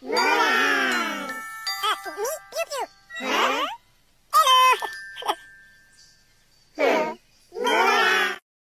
Wow! That's me, Pew Pew!